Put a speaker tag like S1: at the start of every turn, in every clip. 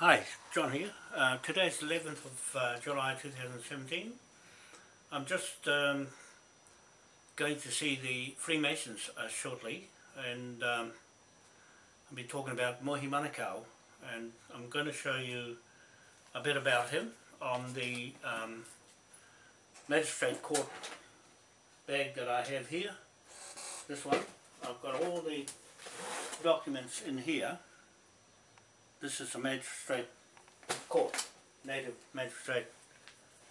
S1: Hi, John here. Uh, today's 11th of uh, July 2017. I'm just um, going to see the Freemasons uh, shortly and um, I'll be talking about Mohi Manukau and I'm going to show you a bit about him on the um, magistrate court bag that I have here. This one. I've got all the documents in here this is a magistrate court, native magistrate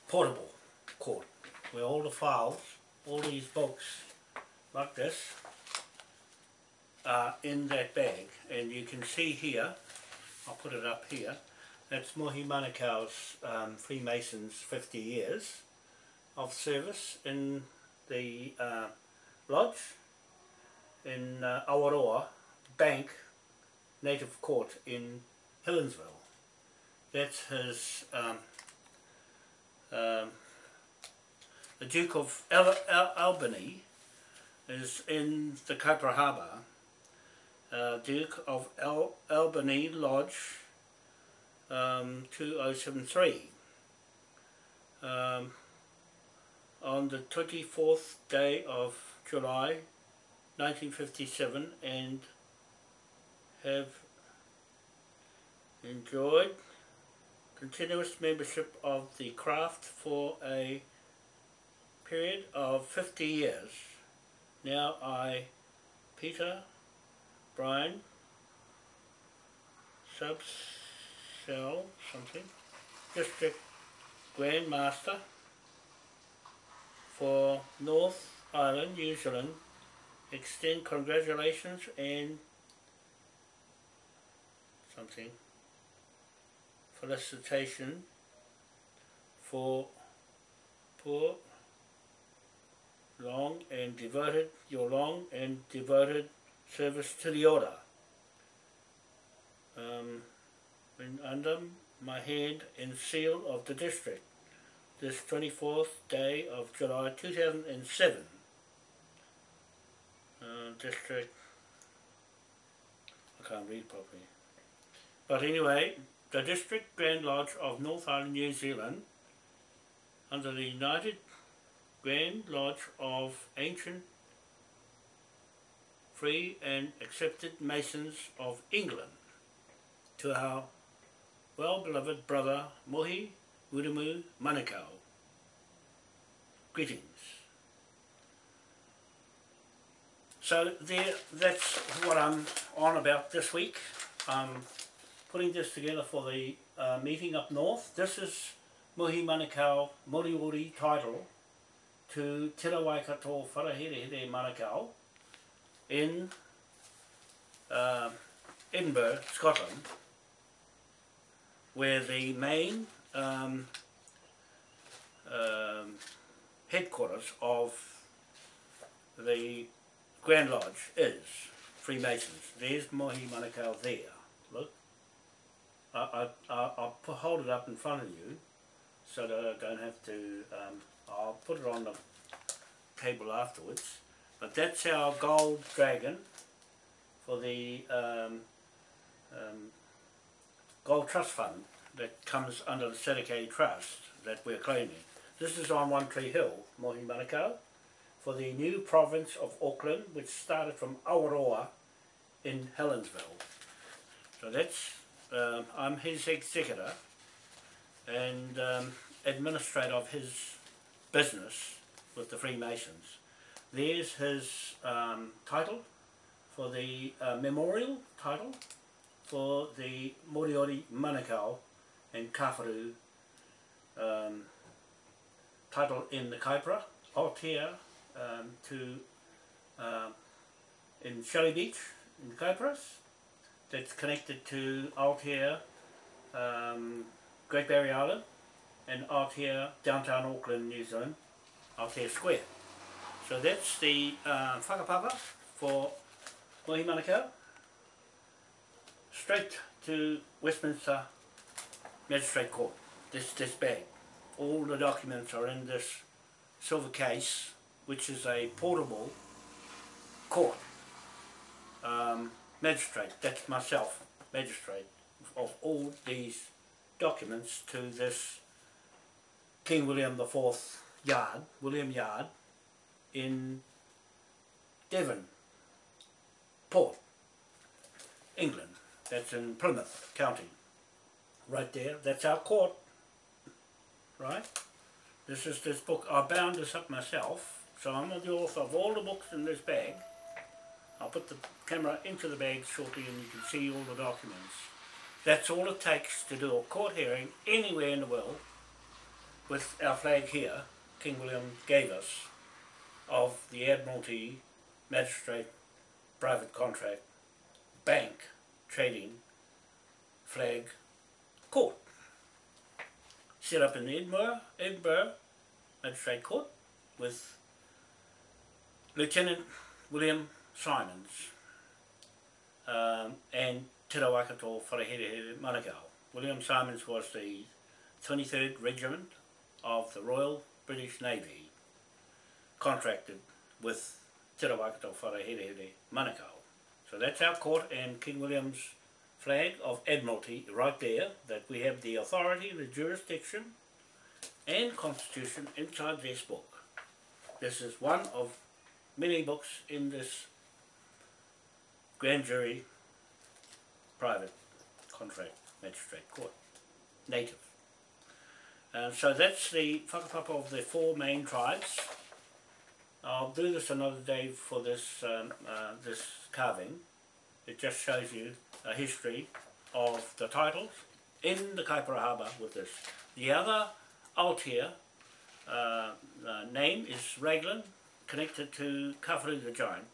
S1: portable court, where all the files, all these books like this, are in that bag. And you can see here, I'll put it up here, that's Mohi Manukau's um, Freemasons 50 years of service in the uh, lodge in uh, Awaroa Bank Native Court in Helensville. That's his, um, um, the Duke of Al Al Albany is in the Kaipara Harbour. Uh, Duke of Al Albany Lodge um, 2073. Um, on the 24th day of July 1957 and have enjoyed continuous membership of the craft for a period of 50 years. Now I, Peter, Brian, Subcell, something, District Grand Master for North Island, New Zealand, extend congratulations and something felicitation for poor long and devoted your long and devoted service to the order. Um, under my hand and seal of the district this 24th day of July 2007. Uh, district, I can't read properly. But anyway, the District Grand Lodge of North Island, New Zealand, under the United Grand Lodge of Ancient, Free and Accepted Masons of England, to our well-beloved brother Mohi Wiremu Manukau. Greetings. So there, that's what I'm on about this week. Um, putting this together for the uh, meeting up north. This is Mohi Manukau Moriori title to Te Waikato Wharahere Manukau in uh, Edinburgh, Scotland, where the main um, um, headquarters of the Grand Lodge is Freemasons. There's Mohi Manukau there. I, I, I'll hold it up in front of you so that I don't have to, um, I'll put it on the table afterwards. But that's our gold dragon for the um, um, Gold Trust Fund that comes under the Sedicay Trust that we're claiming. This is on One Tree Hill, Mohi Manukau, for the new province of Auckland, which started from Awaroa in Helensville. So that's um, I'm his executor and um, administrator of his business with the Freemasons. There's his um, title for the uh, memorial title for the Moriori Manukau and Kawharu um, title in the Kaipara, Aotea um, to uh, in Shelley Beach in Kaiparas that's connected to Aotea, um, Great Barrier Island, and Aotea, downtown Auckland, New Zealand, Aotea Square. So that's the uh, whakapapa for Mohi Manukau. Straight to Westminster Magistrate Court, this, this bag. All the documents are in this silver case, which is a portable court. Um, magistrate, that's myself, magistrate, of all these documents to this King William IV Yard, William Yard, in Devon, Port, England. That's in Plymouth County. Right there, that's our court. Right? This is this book. I bound this up myself, so I'm the author of all the books in this bag. I'll put the camera into the bag shortly and you can see all the documents. That's all it takes to do a court hearing anywhere in the world with our flag here, King William gave us, of the Admiralty Magistrate Private Contract Bank Trading Flag Court. Set up in Edinburgh, Edinburgh Magistrate Court with Lieutenant William Simons um, and Te Rawakato Wharehere Manukau. William Simons was the 23rd Regiment of the Royal British Navy contracted with Te Rawakato Wharehere Manukau. So that's our court and King William's flag of Admiralty right there that we have the authority, the jurisdiction and constitution inside this book. This is one of many books in this grand jury, private contract magistrate court, native. Uh, so that's the whakapapa of the four main tribes. I'll do this another day for this, um, uh, this carving. It just shows you a history of the titles in the Kaipara Harbour with this. The other Aotea uh, uh, name is Raglan, connected to Kawharu the Giant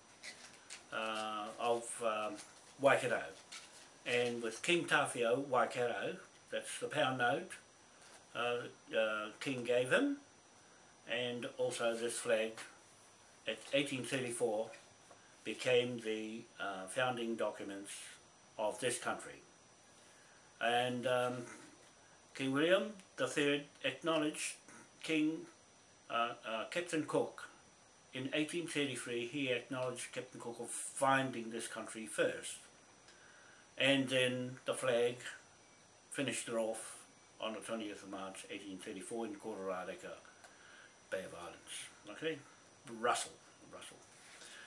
S1: uh, of um, Waikato. And with King Tāwhiao Waikato, that's the pound note, uh, uh, King gave him, and also this flag at 1834 became the uh, founding documents of this country. And um, King William III acknowledged King uh, uh, Captain Cook in 1833 he acknowledged Captain Cook of finding this country first and then the flag finished it off on the 20th of March 1834 in Kororareka Bay of Islands. Okay? Russell Russell.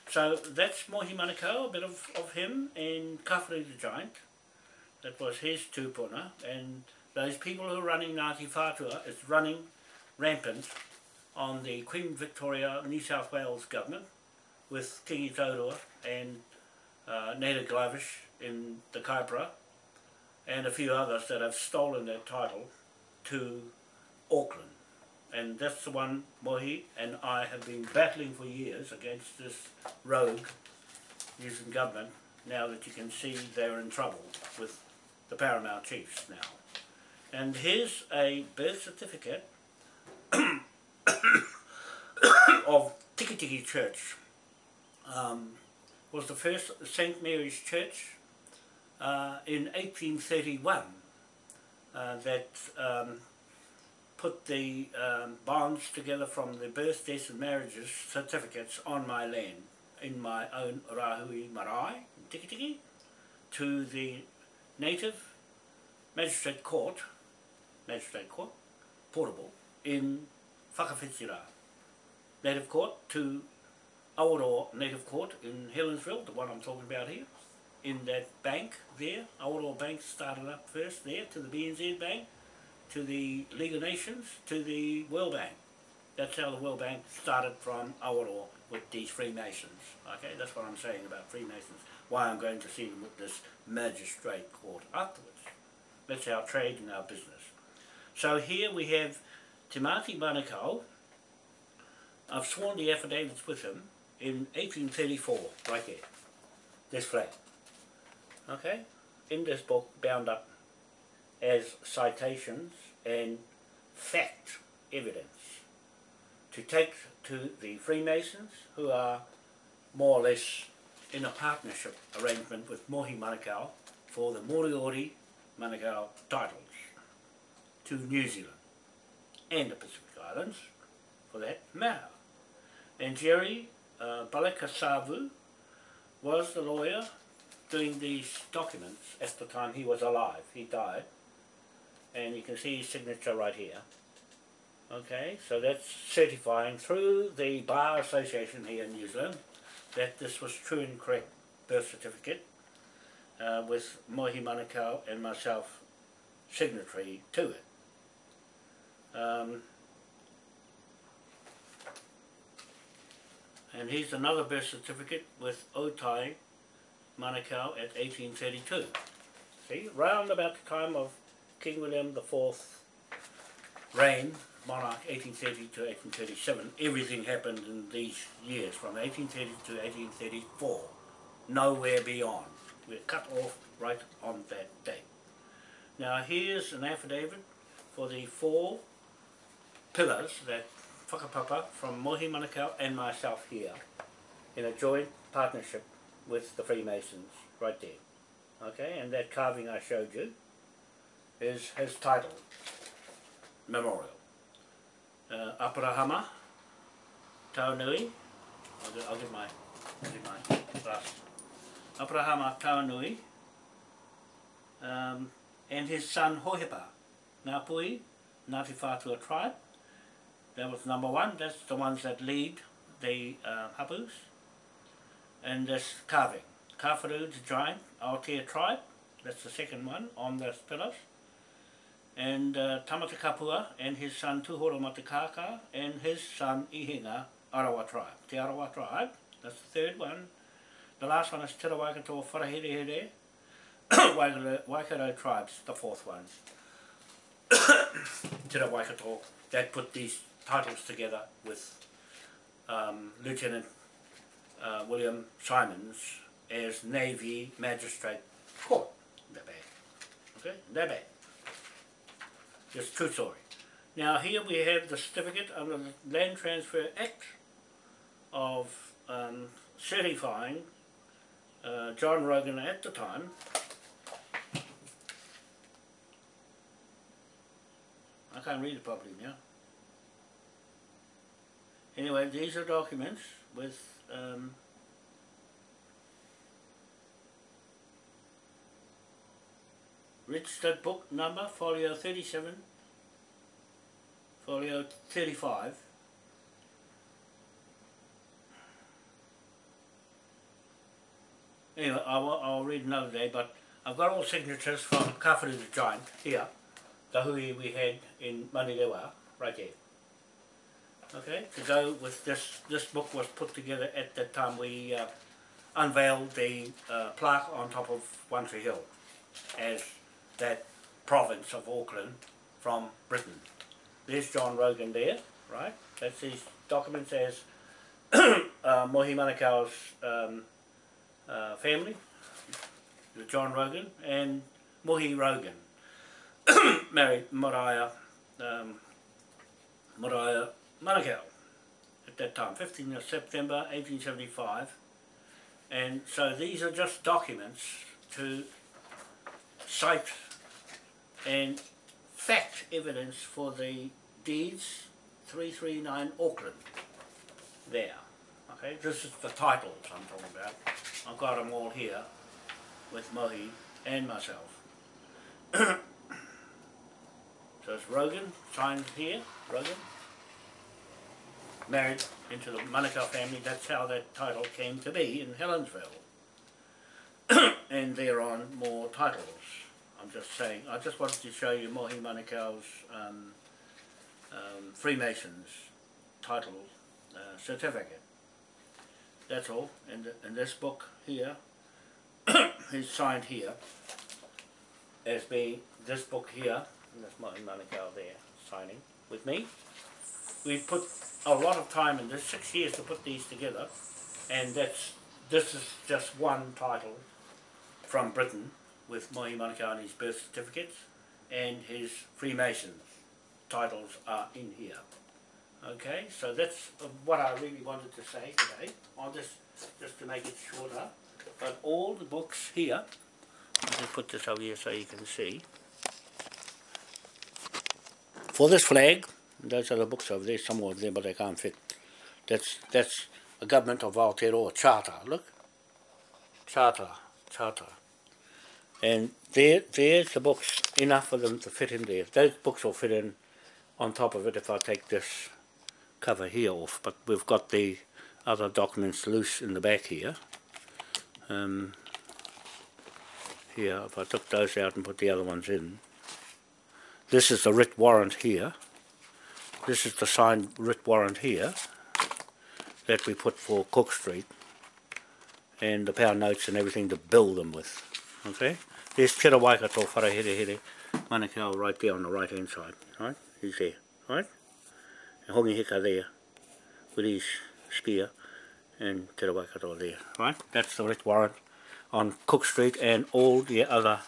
S1: So that's Mohi Manukau, a bit of, of him and Kawharu the Giant. That was his tupuna and those people who are running Ngāti Whātua is running rampant on the Queen Victoria New South Wales government with Kingi Taurua and uh, Naida Glavish in the Kaipara and a few others that have stolen their title to Auckland. And that's the one Mohi and I have been battling for years against this rogue using government now that you can see they're in trouble with the Paramount Chiefs now. And here's a birth certificate of Tiki Tiki Church. Um, was the first St. Mary's Church uh, in 1831 uh, that um, put the um, bonds together from the birth, deaths and marriages certificates on my land in my own Rahui Marae, Tiki Tiki, to the native magistrate court, magistrate court, portable, in Whakawhitira Native Court to Awaroa Native Court in Helensville, the one I'm talking about here, in that bank there. Awaroa Bank started up first there to the BNZ Bank, to the League of Nations, to the World Bank. That's how the World Bank started from Awaroa with these Freemasons. Okay, that's what I'm saying about Freemasons. Why I'm going to see them with this magistrate court afterwards. That's our trade and our business. So here we have Timati Manukau, I've sworn the affidavits with him in 1834, right here, this flag. Okay? In this book, bound up as citations and fact evidence to take to the Freemasons, who are more or less in a partnership arrangement with Mohi Manukau for the Moriori Manukau titles to New Zealand and the Pacific Islands for that matter. And Jerry uh, Balakasavu was the lawyer doing these documents at the time he was alive. He died. And you can see his signature right here. Okay, so that's certifying through the Bar Association here in New Zealand that this was true and correct birth certificate uh, with Mohi Manukau and myself signatory to it. Um, and here's another birth certificate with Otai Manukau at 1832. See, round about the time of King William IV reign, monarch 1830 to 1837, everything happened in these years from 1830 to 1834, nowhere beyond. We're cut off right on that date. Now here's an affidavit for the four pillars that whakapapa from Mohi Manukau and myself here in a joint partnership with the Freemasons right there. Okay, and that carving I showed you is his title, Memorial. Uh, Aparahama, Taunui, I'll, do, I'll give my, I'll give my glass. Aparahama Taunui, um, and his son Hohepa, Ngāpuhi, Ngāti Whātua tribe. That was number one, that's the ones that lead the uh, hapus. And this carving. Kawharu, the giant, Aotea tribe, that's the second one on the pillars. And uh, Tamata Kapua and his son Tuhoro Matakaka and his son Ihinga, Arawa tribe. Te Arawa tribe, that's the third one. The last one is Te Waikato Wharaherehere, Waikato, Waikato tribes, the fourth one. Te Waikato, that put these titles together with um, Lieutenant uh, William Simons as Navy Magistrate Court. That bad. Okay? That bad. Just true story. Now here we have the certificate under the Land Transfer Act of um, certifying uh, John Rogan at the time I can't read it properly now. Anyway, these are documents with um, registered book number, folio 37, folio 35. Anyway, I'll, I'll read another day, but I've got all signatures from Kawharu the Giant here, the hui we had in Manurewa, right there. Okay, go with this, this book was put together at the time we uh, unveiled the uh, plaque on top of Tree Hill as that province of Auckland from Britain. There's John Rogan there, right? That's his documents as uh, Mohi Manukau's um, uh, family, John Rogan, and Mohi Rogan married Mariah, um, Mariah Manukau at that time, 15th of September 1875. And so these are just documents to cite and fact evidence for the deeds 339 Auckland there. Okay, this is the titles I'm talking about. I've got them all here with Mohi and myself. so it's Rogan, signed here, Rogan. Married into the Manukau family, that's how that title came to be in Helensville. and thereon more titles. I'm just saying, I just wanted to show you Mohi Manukau's um, um, Freemasons title uh, certificate. That's all. And, and this book here is signed here as being this book here, and that's Mohi Manukau there signing with me. We've put a lot of time in this, six years to put these together, and that's this is just one title from Britain with Mohi Manukau and his birth certificates and his Freemasons titles are in here. Okay, so that's what I really wanted to say today. I'll just, just to make it shorter. But all the books here, I'll just put this over here so you can see. For this flag, those are the books over there, some of them, but they can't fit. That's, that's a government of Aotearoa charter, look. Charter charter. And there, there's the books, enough for them to fit in there. Those books will fit in on top of it if I take this cover here off, but we've got the other documents loose in the back here. Um, here, if I took those out and put the other ones in, this is the writ warrant here. This is the signed writ warrant here that we put for Cook Street and the power notes and everything to bill them with. Okay? There's Te Waikato Wharahere Manukau right there on the right hand side. Right? He's there. Right? And Hongi there with his spear and Te Waikato there. Right? That's the writ warrant on Cook Street and all the other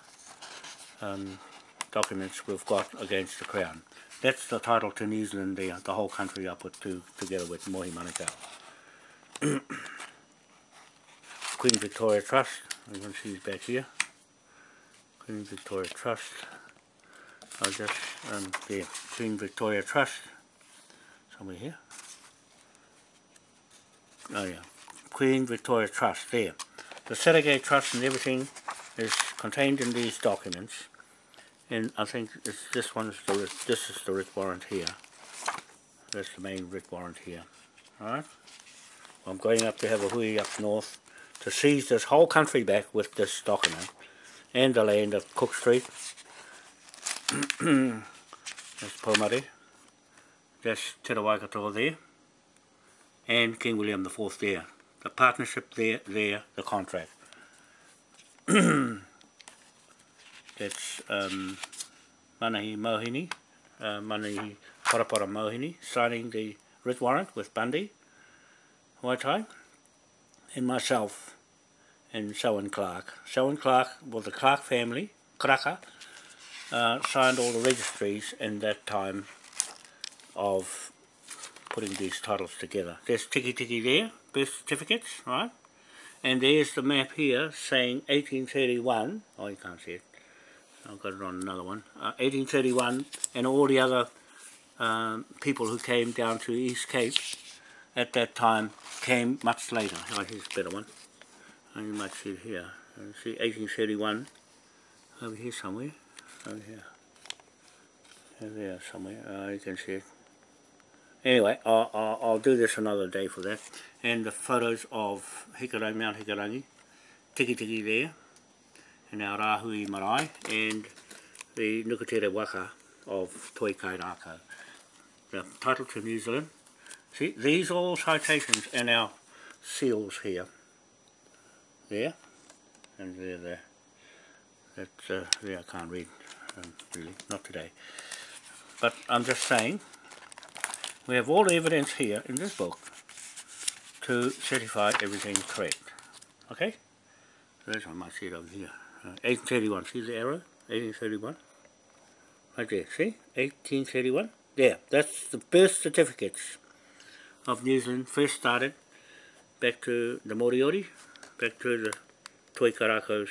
S1: um, documents we've got against the Crown. That's the title to New Zealand there, the whole country I put to, together with Mohi Manukau. Queen Victoria Trust, you can see back here. Queen Victoria Trust. I'll just, um, there, Queen Victoria Trust, somewhere here. Oh yeah, Queen Victoria Trust, there. The Serengeti Trust and everything is contained in these documents. And I think this, one's the this is the writ warrant here. That's the main writ warrant here. Alright? I'm going up to have a hui up north to seize this whole country back with this document and the land of Cook Street. That's Pomare. That's Te Waikato there. And King William IV there. The partnership there, there, the contract. That's um, Manahi Mohini, uh, Manahi Parapara Mohini, signing the writ warrant with Bundy, Waitai, and myself and Selwyn Clark. Selwyn Clark was the Clark family, Kraka, uh, signed all the registries in that time of putting these titles together. There's Tiki Tiki there, birth certificates, right? And there's the map here saying 1831, oh you can't see it, I've got it on another one, uh, 1831 and all the other um, people who came down to East Cape at that time came much later. Oh, here's a better one. And you might see it here. See 1831 over here somewhere. Over here. Over there somewhere. Uh, you can see it. Anyway, I'll, I'll, I'll, do this another day for that. And the photos of Hikurangi, Mount Hikurangi, Tiki Tiki there, and our Rahui Marae, and the Nukutere Waka of Toi Kairako. The title to New Zealand. See, these are all citations and our seals here. There, and there, there. That's, uh, there I can't read, um, really, not today. But I'm just saying, we have all the evidence here in this book to certify everything correct. Okay? There's one might over here. 1831, see the arrow? 1831. Right there, see? 1831. There, that's the birth certificates of New Zealand first started back to the Moriori, back to the Toi Karako's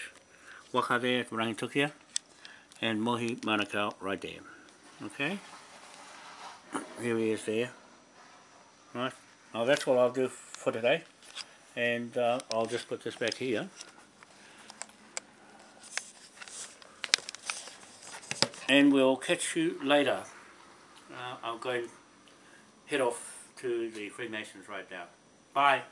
S1: waka there at Rangitukia, and Mohi Manukau right there. Okay? Here he is there. Right, now that's what I'll do for today, and uh, I'll just put this back here. And we'll catch you later. Uh, I'll go head off to the Freemasons right now. Bye.